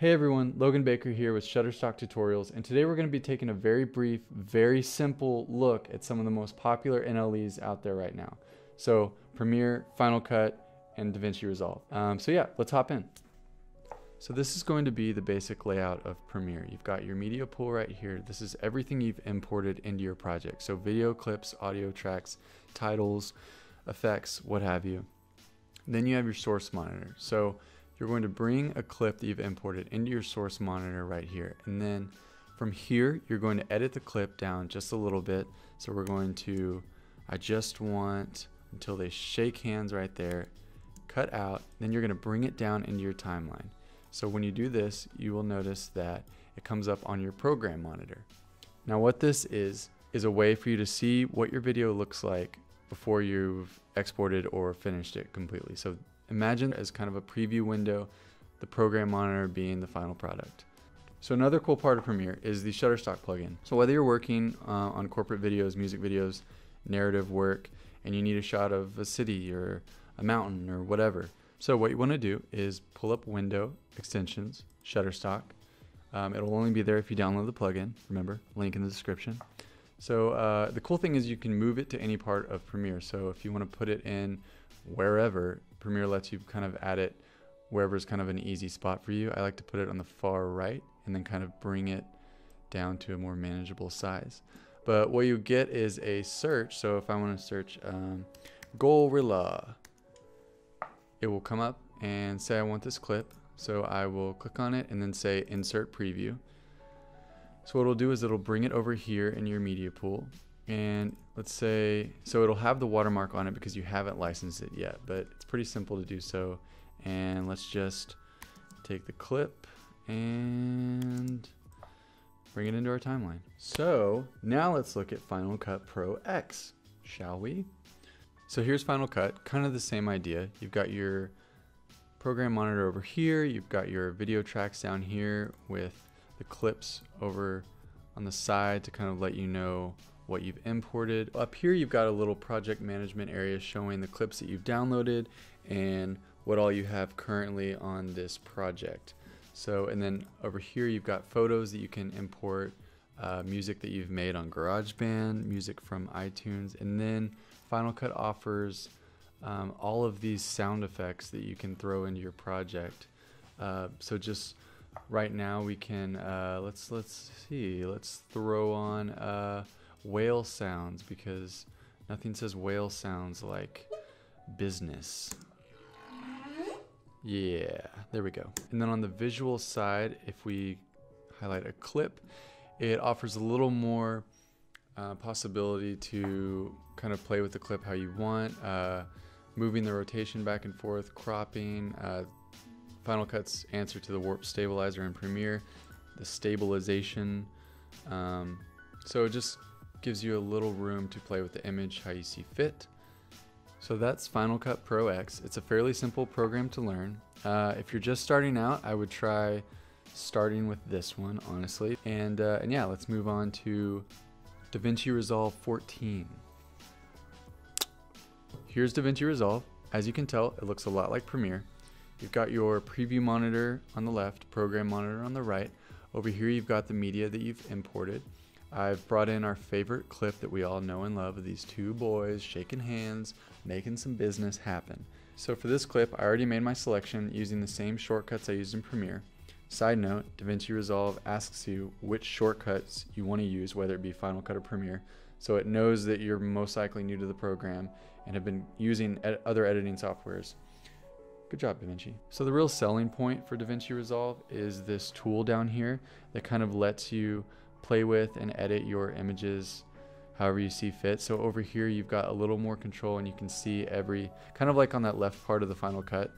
Hey everyone, Logan Baker here with Shutterstock Tutorials, and today we're going to be taking a very brief, very simple look at some of the most popular NLEs out there right now. So Premiere, Final Cut, and DaVinci Resolve. Um, so yeah, let's hop in. So this is going to be the basic layout of Premiere. You've got your media pool right here. This is everything you've imported into your project. So video clips, audio tracks, titles, effects, what have you. Then you have your source monitor. So you're going to bring a clip that you've imported into your source monitor right here. And then from here, you're going to edit the clip down just a little bit. So we're going to, I just want until they shake hands right there, cut out, then you're gonna bring it down into your timeline. So when you do this, you will notice that it comes up on your program monitor. Now what this is, is a way for you to see what your video looks like before you've exported or finished it completely. So Imagine as kind of a preview window, the program monitor being the final product. So another cool part of Premiere is the Shutterstock plugin. So whether you're working uh, on corporate videos, music videos, narrative work, and you need a shot of a city or a mountain or whatever. So what you want to do is pull up Window, Extensions, Shutterstock. Um, it'll only be there if you download the plugin. Remember, link in the description. So uh, the cool thing is you can move it to any part of Premiere. So if you want to put it in wherever, Premiere lets you kind of add it wherever is kind of an easy spot for you. I like to put it on the far right and then kind of bring it down to a more manageable size. But what you get is a search. So if I want to search um, Gorilla, it will come up and say I want this clip. So I will click on it and then say insert preview. So what it'll do is it'll bring it over here in your media pool and let's say, so it'll have the watermark on it because you haven't licensed it yet, but it's pretty simple to do so. And let's just take the clip and bring it into our timeline. So now let's look at Final Cut Pro X, shall we? So here's Final Cut, kind of the same idea. You've got your program monitor over here, you've got your video tracks down here with the clips over on the side to kind of let you know what you've imported. Up here you've got a little project management area showing the clips that you've downloaded and what all you have currently on this project. So, and then over here you've got photos that you can import, uh, music that you've made on GarageBand, music from iTunes, and then Final Cut offers um, all of these sound effects that you can throw into your project. Uh, so just right now we can uh, let's let's see let's throw on uh, whale sounds because nothing says whale sounds like business. Yeah, there we go. And then on the visual side, if we highlight a clip, it offers a little more uh, possibility to kind of play with the clip how you want, uh, moving the rotation back and forth, cropping, uh, Final Cut's answer to the warp stabilizer in Premiere, the stabilization. Um, so it just gives you a little room to play with the image how you see fit. So that's Final Cut Pro X. It's a fairly simple program to learn. Uh, if you're just starting out, I would try starting with this one, honestly. And, uh, and yeah, let's move on to DaVinci Resolve 14. Here's DaVinci Resolve. As you can tell, it looks a lot like Premiere. You've got your preview monitor on the left, program monitor on the right. Over here, you've got the media that you've imported. I've brought in our favorite clip that we all know and love of these two boys shaking hands, making some business happen. So for this clip, I already made my selection using the same shortcuts I used in Premiere. Side note, DaVinci Resolve asks you which shortcuts you want to use, whether it be Final Cut or Premiere, so it knows that you're most likely new to the program and have been using ed other editing softwares. Good job, DaVinci. So the real selling point for DaVinci Resolve is this tool down here that kind of lets you play with and edit your images however you see fit. So over here you've got a little more control and you can see every, kind of like on that left part of the Final Cut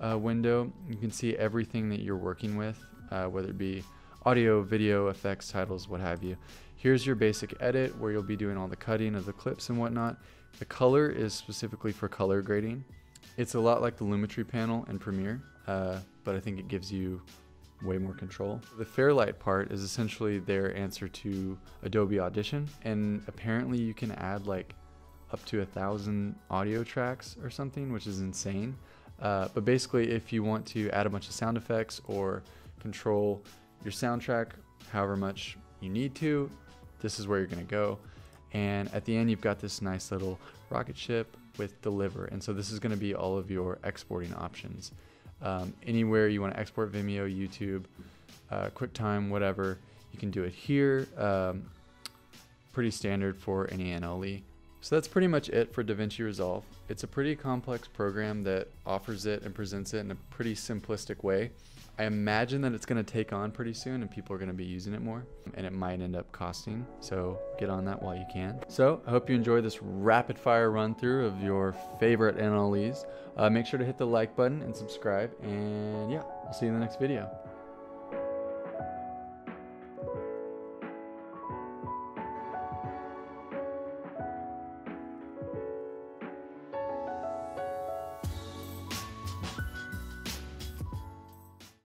uh, window, you can see everything that you're working with, uh, whether it be audio, video, effects, titles, what have you. Here's your basic edit where you'll be doing all the cutting of the clips and whatnot. The color is specifically for color grading. It's a lot like the Lumetri panel in Premiere, uh, but I think it gives you way more control. The Fairlight part is essentially their answer to Adobe Audition, and apparently you can add like up to a thousand audio tracks or something, which is insane. Uh, but basically, if you want to add a bunch of sound effects or control your soundtrack however much you need to. This is where you're going to go. And at the end, you've got this nice little rocket ship with deliver. And so this is going to be all of your exporting options. Um, anywhere you want to export Vimeo, YouTube, uh, QuickTime, whatever, you can do it here. Um, pretty standard for any NLE. So that's pretty much it for DaVinci Resolve. It's a pretty complex program that offers it and presents it in a pretty simplistic way. I imagine that it's going to take on pretty soon and people are going to be using it more and it might end up costing. So get on that while you can. So I hope you enjoyed this rapid fire run through of your favorite NLEs. Uh, make sure to hit the like button and subscribe. And yeah, I'll see you in the next video.